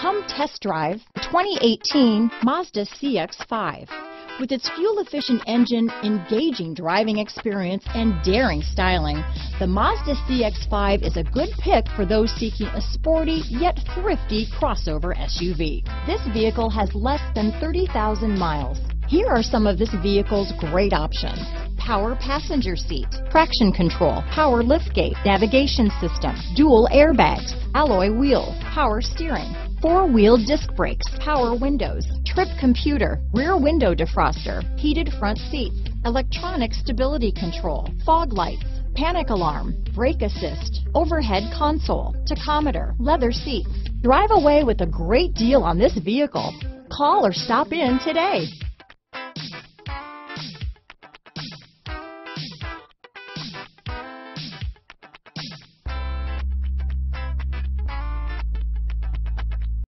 Come test drive 2018 Mazda CX-5. With its fuel-efficient engine, engaging driving experience, and daring styling, the Mazda CX-5 is a good pick for those seeking a sporty yet thrifty crossover SUV. This vehicle has less than 30,000 miles. Here are some of this vehicle's great options. Power passenger seat, traction control, power liftgate, navigation system, dual airbags, alloy wheels, power steering, four-wheel disc brakes, power windows, trip computer, rear window defroster, heated front seats, electronic stability control, fog lights, panic alarm, brake assist, overhead console, tachometer, leather seats. Drive away with a great deal on this vehicle. Call or stop in today.